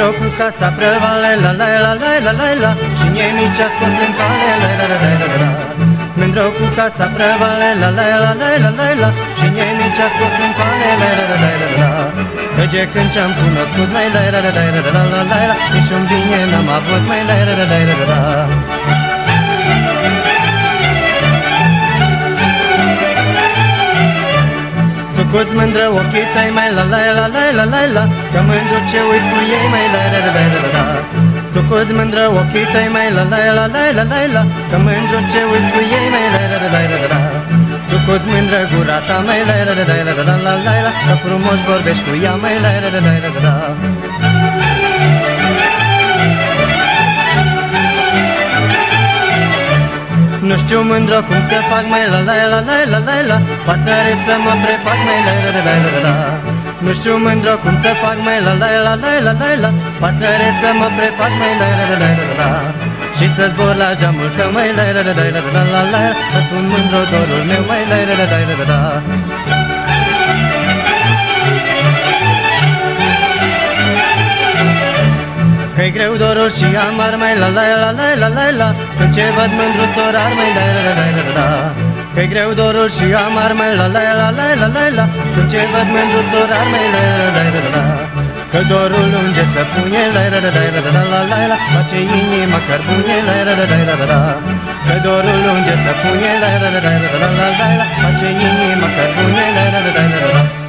Mândro cu casa prăvale, la la la la la la la Și nie mi ce-a scos în cale, la la la la la la Mândro cu casa prăvale, la la la la la la la Și nie mi ce-a scos în cale, la la la la la la Merge când ce-am cunoscut, mai la la la la la la la la la Nici un bine n-am avut, mai la la la la la la la Țucuți mândră ochii tăi, mai la la la la la la la Că mândru ce uiți cu ei, mai la la la la la la Țucuți mândră ochii tăi, mai la la la la la la la Că mândru ce uiți cu ei, mai la la la la la la Țucuți mândră gura ta, mai la la la la la la la la la Că frumos vorbești cu ea, mai la la la la la la știu mândră cum să fac mai la la la la la la la Pasăre să mă prefac mai la la la la la la Nu știu mândră cum să fac mai la la la la la la la Pasăre să mă prefac mai la la la la la la Și să zbor la geamul tău mai la la la la la la la la Să spun mândră dorul meu mai la la la la la la la Că-i greu dorul și amar mai la la la la la la la Când ce văd mândruț orar mai la la la la la la Că-i greu dorul și amar mai la la la la la la la Când ce văd mândruț orar mai la la la la la la Că dorul lunge să pune la la la la la la la la la Face inima cărbune la la la la la la la Că dorul lunge să pune la la la la la la la la la Face inima cărbune la la la la la la